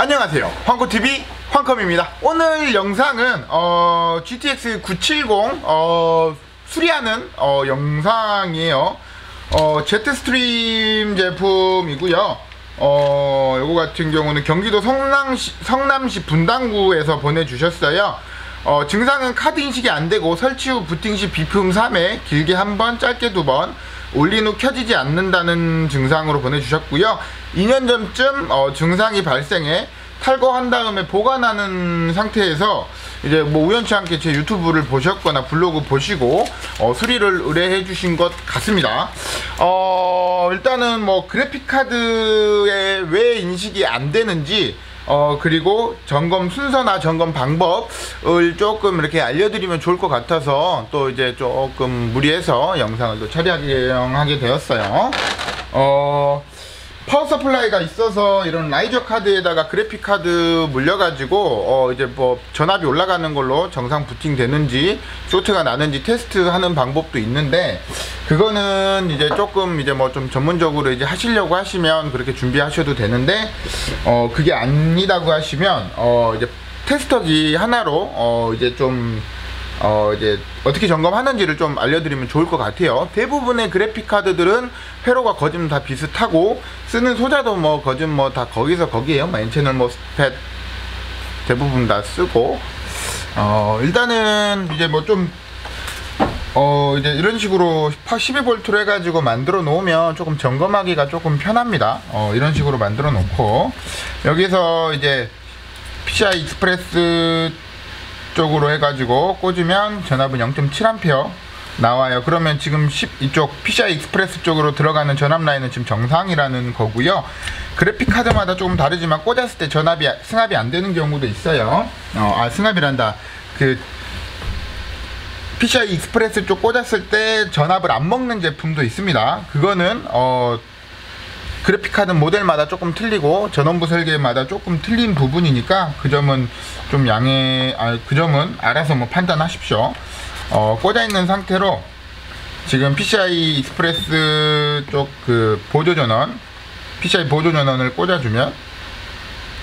안녕하세요. 황코TV 황컴입니다. 오늘 영상은 어, GTX 970 어, 수리하는 어, 영상이에요. 어, 제트스트림 제품이고요. 어, 요거 같은 경우는 경기도 성남시, 성남시 분당구에서 보내주셨어요. 어, 증상은 카드 인식이 안 되고 설치 후 부팅 시 비품 3회 길게 한번 짧게 두번 올린 후 켜지지 않는다는 증상으로 보내주셨고요. 2년 전쯤 어, 증상이 발생해 탈거한 다음에 보관하는 상태에서 이제 뭐 우연치 않게 제 유튜브를 보셨거나 블로그 보시고 어, 수리를 의뢰해 주신 것 같습니다. 어, 일단은 뭐 그래픽 카드에 왜 인식이 안 되는지 어 그리고 점검 순서나 점검 방법을 조금 이렇게 알려드리면 좋을 것 같아서 또 이제 조금 무리해서 영상을 또 촬영하게 되었어요. 어 power supply가 있어서 이런 riser 카드에다가 그래픽 카드 물려가지고 어 이제 뭐 전압이 올라가는 걸로 정상 부팅 되는지 쇼트가 나는지 테스트하는 방법도 있는데 그거는 이제 조금 이제 뭐 좀 전문적으로 이제 하시려고 하시면 그렇게 준비하셔도 되는데 어 그게 아니다고 하시면 어 이제 테스터기 하나로 어 이제 좀 어 이제 어떻게 점검하는지를 좀 알려드리면 좋을 것 같아요. 대부분의 그래픽 카드들은 회로가 거진 다 비슷하고 쓰는 소자도 뭐 거진 뭐 다 거기서 거기에요. 뭐 N채널 MOSFET 대부분 다 쓰고 어 일단은 이제 뭐좀 어 이제 이런 식으로 12V로 해가지고 만들어 놓으면 조금 점검하기가 조금 편합니다. 어 이런 식으로 만들어 놓고 여기서 이제 PCI Express 쪽으로 해가지고 꽂으면 전압은 0.7A 나와요. 그러면 지금 10, 이쪽 PCI Express 쪽으로 들어가는 전압 라인은 지금 정상이라는 거고요. 그래픽 카드마다 조금 다르지만 꽂았을 때 전압이 승압이 안 되는 경우도 있어요. 어, 아 승압이란다. 그 PCI Express 쪽 꽂았을 때 전압을 안 먹는 제품도 있습니다. 그거는 어 그래픽 카드 모델마다 조금 틀리고 전원부 설계마다 조금 틀린 부분이니까 그 점은 좀 양해 아, 그 점은 알아서 뭐 판단하십시오. 어, 꽂아 있는 상태로 지금 PCI Express 쪽 그 보조 전원 PCI 보조 전원을 꽂아주면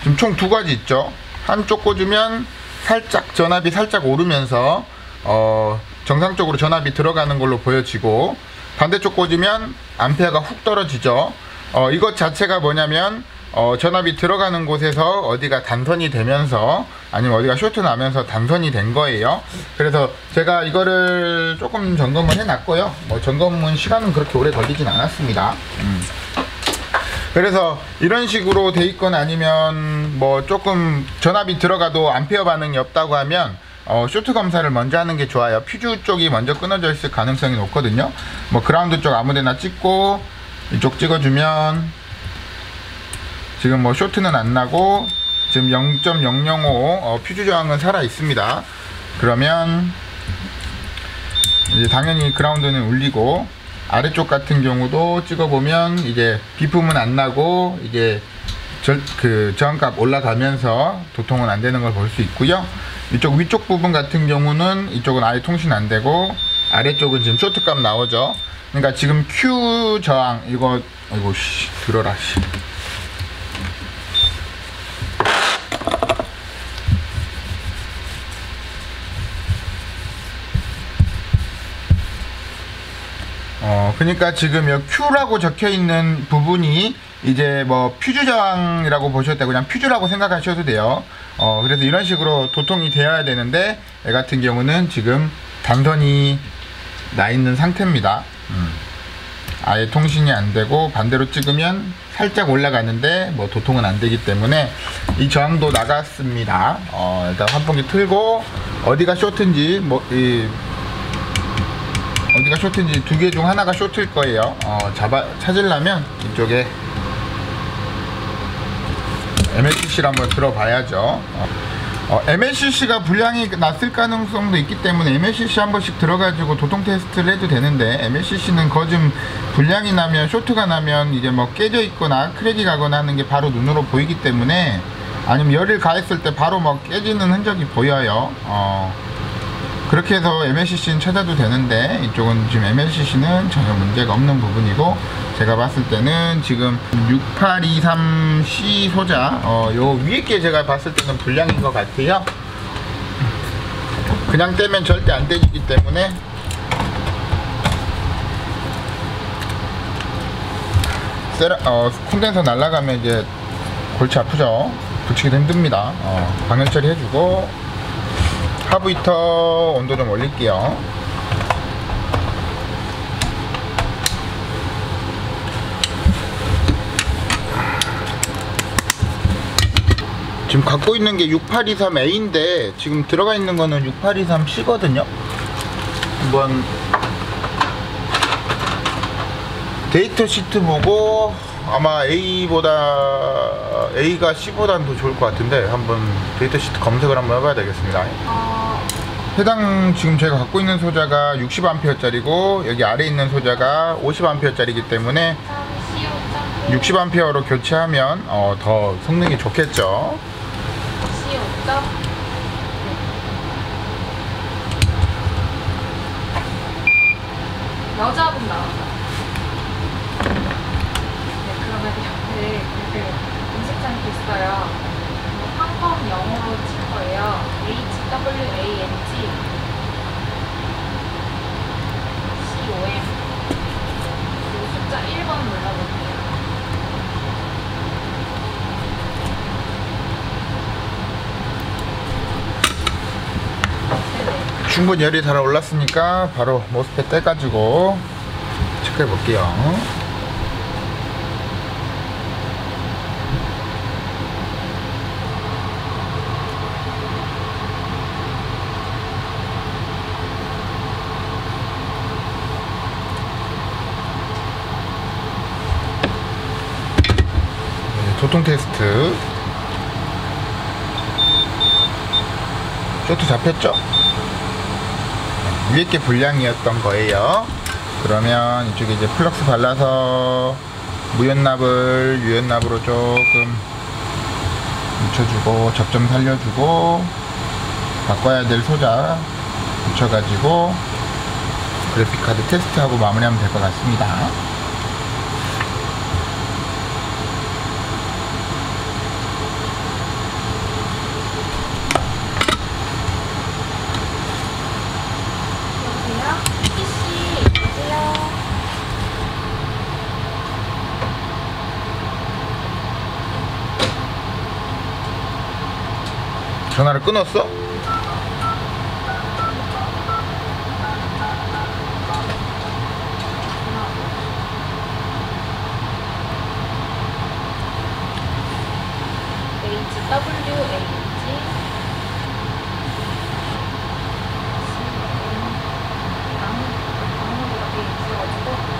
지금 총 두 가지 있죠. 한쪽 꽂으면 살짝 전압이 살짝 오르면서 어, 정상적으로 전압이 들어가는 걸로 보여지고 반대쪽 꽂으면 암페어가 훅 떨어지죠. 어, 이것 자체가 뭐냐면 어, 전압이 들어가는 곳에서 어디가 단선이 되면서 아니면 어디가 쇼트 나면서 단선이 된 거예요. 그래서 제가 이거를 조금 점검을 해놨고요. 뭐 점검은 시간은 그렇게 오래 걸리진 않았습니다. 음. 그래서 이런 식으로 돼 있거나 아니면 뭐 조금 전압이 들어가도 암페어 반응이 없다고 하면 어, 쇼트 검사를 먼저 하는 게 좋아요. 퓨즈 쪽이 먼저 끊어져 있을 가능성이 높거든요. 뭐 그라운드 쪽 아무데나 찍고 이쪽 찍어주면 지금 뭐 쇼트는 안 나고 지금 0.005 어, 퓨즈 저항은 살아 있습니다. 그러면 이제 당연히 그라운드는 울리고 아래쪽 같은 경우도 찍어보면 이제 비품은 안 나고 이게 절, 그 저항값 올라가면서 도통은 안 되는 걸 볼 수 있고요. 이쪽 위쪽 부분 같은 경우는 이쪽은 아예 통신 안 되고 아래쪽은 지금 쇼트값 나오죠. 그러니까 지금 Q 저항 이거 이거 씨 들어라 씨. 어 그러니까 지금 여기 Q라고 적혀 있는 부분이 이제 뭐 퓨즈 저항이라고 보셔도 되고 그냥 퓨즈라고 생각하셔도 돼요. 어 그래서 이런 식으로 도통이 되어야 되는데 얘 같은 경우는 지금 단선이 나 있는 상태입니다. 음. 아예 통신이 안 되고 반대로 찍으면 살짝 올라가는데 뭐 도통은 안 되기 때문에 이 저항도 나갔습니다. 어, 일단 환풍기 틀고 어디가 쇼트인지 뭐 이, 어디가 쇼트인지 두 개 중 하나가 쇼트일 거예요. 어, 잡아 찾으려면 이쪽에 MLCC를 한번 들어봐야죠. 어. 어, MLCC가 불량이 났을 가능성도 있기 때문에 MLCC 한 번씩 들어가지고 도통 테스트를 해도 되는데 MLCC는 거좀 불량이 나면 쇼트가 나면 이제 뭐 깨져 있거나 크랙이 가거나 하는 게 바로 눈으로 보이기 때문에 아니면 열을 가했을 때 바로 뭐 깨지는 흔적이 보여요. 어, 그렇게 해서 MLCC는 찾아도 되는데 이쪽은 지금 MLCC는 전혀 문제가 없는 부분이고 제가 봤을 때는 지금 6823C 소자 어, 요 위에 게 제가 봤을 때는 불량인 것 같아요. 그냥 떼면 절대 안 되기 때문에. 세라, 어, 콘덴서 날아가면 이제 골치 아프죠. 붙이기도 힘듭니다. 어, 방열 처리해주고. 하부 히터 온도 좀 올릴게요 지금 갖고 있는 게 6823A인데 지금 들어가 있는 거는 6823C거든요. 한번 데이터 시트 보고 아마 A보다 A가 C보다는 더 좋을 것 같은데 한번 데이터 시트 검색을 한번 해봐야 되겠습니다. 해당 지금 제가 갖고 있는 소자가 60A짜리고 여기 아래 있는 소자가 50A짜리이기 때문에 60A로 교체하면 어, 더 성능이 좋겠죠 C5점 여자분 나온다. 네, 그러면 옆에 그 검색창이 있어요. 황검 영어로 칠 거예요. HWANG COM 숫자 1번 눌러볼게요. 충분히 열이 달아올랐으니까 바로 모스펫 떼가지고 체크해 볼게요 네, 도통 테스트 쇼트 잡혔죠? 위에 게 불량이었던 거예요. 그러면 이쪽에 이제 플럭스 발라서 무연납을 유연납으로 조금 묻혀주고 접점 살려주고 바꿔야 될 소자 붙여가지고 그래픽카드 테스트하고 마무리하면 될 것 같습니다. 여보세요? 희씨, 여보세요? 전화를 끊었어 아무보다 게 있어가지고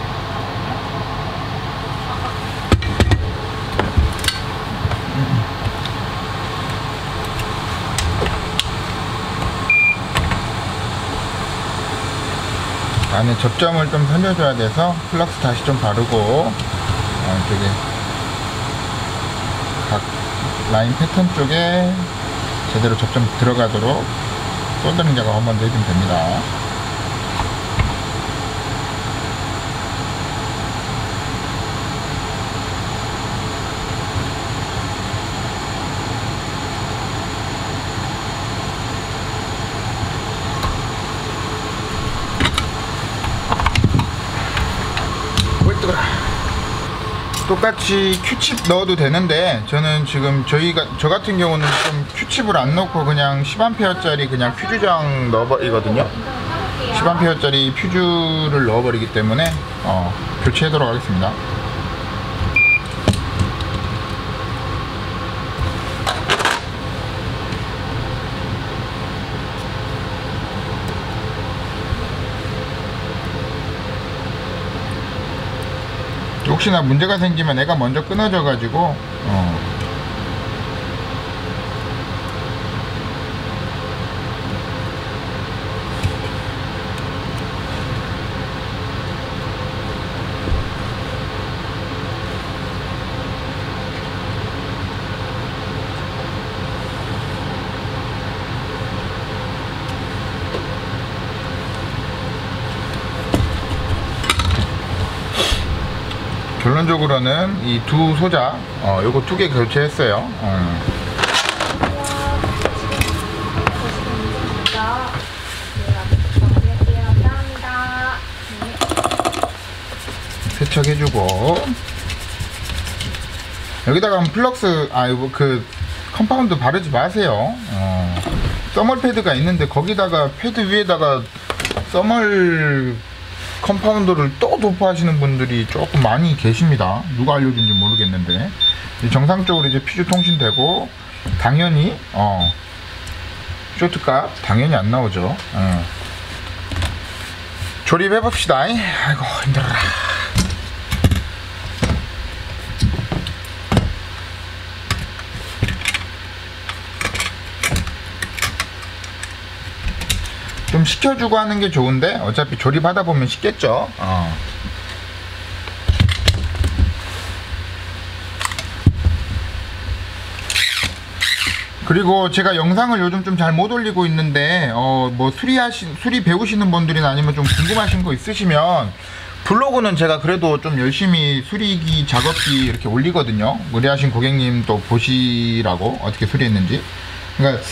안에 접점을 좀 살려줘야 돼서 플럭스 다시 좀 바르고 어, 이쪽에 각 라인 패턴 쪽에 제대로 접점 들어가도록 솔더링 작업 한번 더 해주면 됩니다. 똑같이 큐칩 넣어도 되는데 저는 지금 저희가 저 같은 경우는 좀 큐칩을 안 넣고 그냥 10A짜리 그냥 퓨즈장 넣어버리거든요. 10A짜리 퓨즈를 넣어버리기 때문에 어, 교체하도록 하겠습니다. 혹시나 문제가 생기면 애가 먼저 끊어져 가지고 어, 결론적으로는 이 두 소자, 어, 요거 두 개 교체했어요. 어. 감사합니다. 네. 세척해주고 여기다가 플럭스 아 이거 그 compound 바르지 마세요 어, thermal 패드가 있는데 거기다가 패드 위에다가 thermal compound를 또 도포하시는 분들이 조금 많이 계십니다. 누가 알려준지 모르겠는데. 정상적으로 이제 퓨즈 통신되고 당연히 어 쇼트값 당연히 안 나오죠. 어. 조립해 봅시다. 아이고 힘들어라 좀 식혀주고 하는 게 좋은데 어차피 조립하다 보면 식겠죠. 어. 그리고 제가 영상을 요즘 좀 잘 못 올리고 있는데 어 뭐 수리하신 수리 배우시는 분들이나 아니면 좀 궁금하신 거 있으시면 블로그는 제가 그래도 좀 열심히 수리기 작업기 이렇게 올리거든요. 의뢰하신 고객님 또 보시라고 어떻게 수리했는지. 그러니까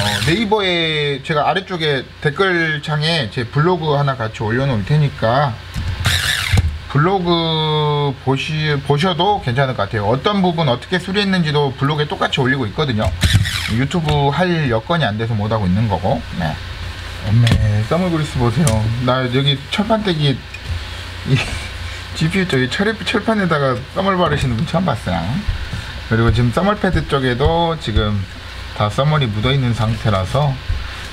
어, 네이버에 제가 아래쪽에 댓글창에 제 블로그 하나 같이 올려놓을 테니까 블로그 보시, 보셔도 괜찮을 것 같아요. 어떤 부분 어떻게 수리했는지도 블로그에 똑같이 올리고 있거든요. 유튜브 할 여건이 안 돼서 못하고 있는 거고. 네. 엄매, 써머그리스 보세요. 나 여기 철판떼기, 이 GPU 쪽에 철, 철판에다가 썸을 바르시는 분 처음 봤어요. 그리고 지금 thermal 패드 쪽에도 지금 다 써멀이 묻어 있는 상태라서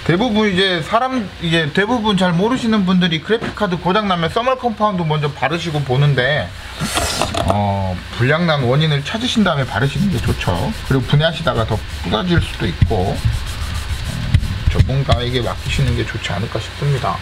대부분 이제 사람 이제 대부분 잘 모르시는 분들이 그래픽 카드 고장 나면 thermal compound 먼저 바르시고 보는데 어 불량난 원인을 찾으신 다음에 바르시는 게 좋죠. 그리고 분해하시다가 더 부서질 수도 있고 음, 전문가에게 맡기시는 게 좋지 않을까 싶습니다.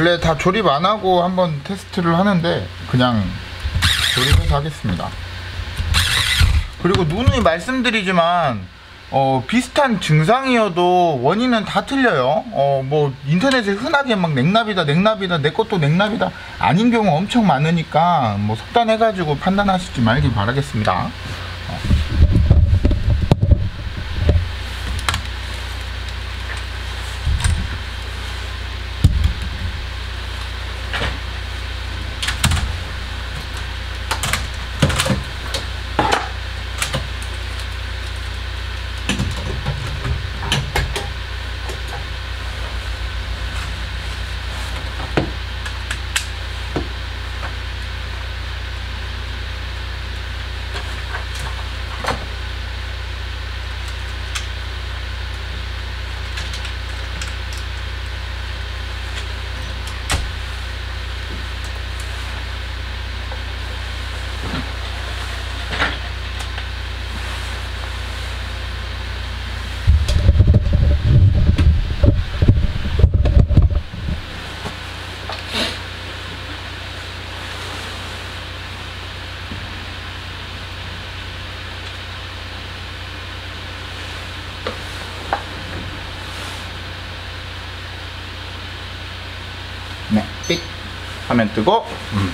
원래 다 조립 안 하고 한번 테스트를 하는데 그냥 조립해서 하겠습니다. 그리고 누누이 말씀드리지만 어, 비슷한 증상이어도 원인은 다 틀려요. 어, 뭐 인터넷에 흔하게 막 냉납이다, 냉납이다, 내 것도 냉납이다 아닌 경우 엄청 많으니까 뭐 속단해 가지고 판단하시지 말길 바라겠습니다. 네, 삑 화면 뜨고 음.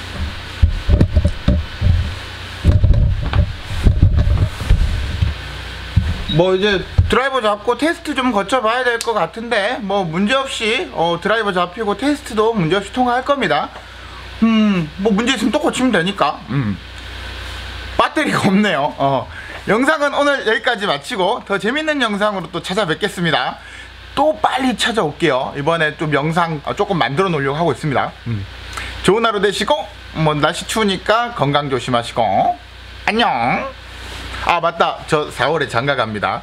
뭐 이제 드라이버 잡고 테스트 좀 거쳐봐야 될 것 같은데 뭐 문제없이 어, 드라이버 잡히고 테스트도 문제없이 통과할 겁니다 음뭐 문제 있으면 또 고치면 되니까 음. 배터리가 없네요 어. 영상은 오늘 여기까지 마치고 더 재밌는 영상으로 또 찾아뵙겠습니다 또 빨리 찾아올게요 이번에 좀 영상 어, 조금 만들어 놓으려고 하고 있습니다 음. 좋은 하루 되시고 뭐 날씨 추우니까 건강 조심하시고. 안녕. 아 맞다. 저 4월에 장가 갑니다